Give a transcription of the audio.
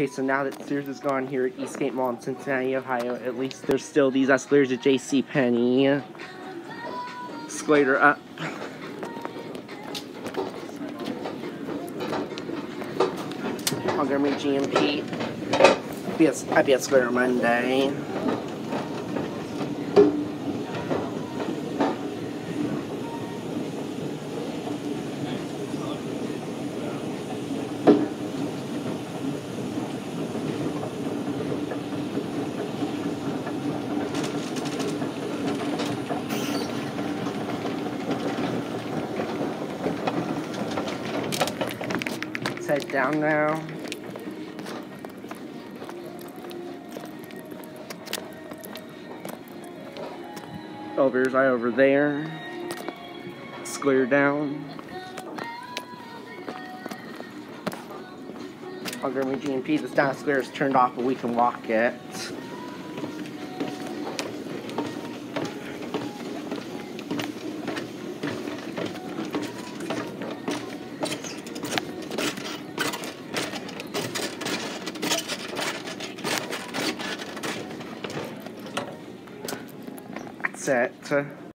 Okay, so now that Sears is gone here at Eastgate Mall in Cincinnati, Ohio, at least there's still these escalators at J.C. Penney. Escalator up. Montgomery G&P. I'd be escalator Monday. Head down now. Elevator's right over there. Clear down. Montgomery G&P, the this downstairs is turned off, but we can walk it. It.